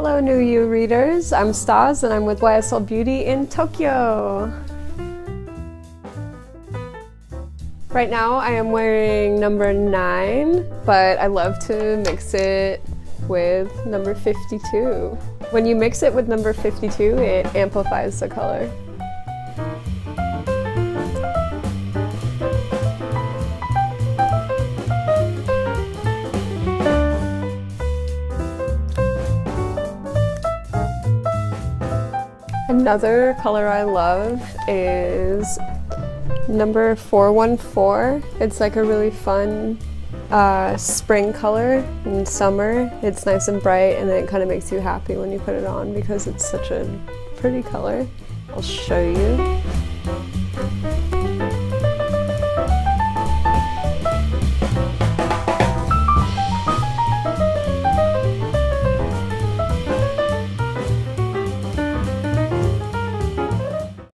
Hello, Nuyou readers. I'm Staz and I'm with YSL Beauty in Tokyo. Right now I am wearing number 9, but I love to mix it with number 52. When you mix it with number 52, it amplifies the color. Another color I love is number 414. It's like a really fun uh, spring color in summer. It's nice and bright and it kind of makes you happy when you put it on because it's such a pretty color. I'll show you.